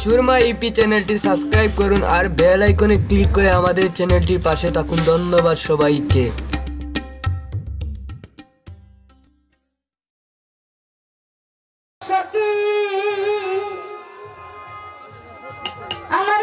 Surma E P চ্যানেলটি subscribe করুন আর bell আইকনে ক্লিক করে আমাদের চ্যানেলটির পাশে থাকুন। ধন্যবাদ সবাইকে। আমার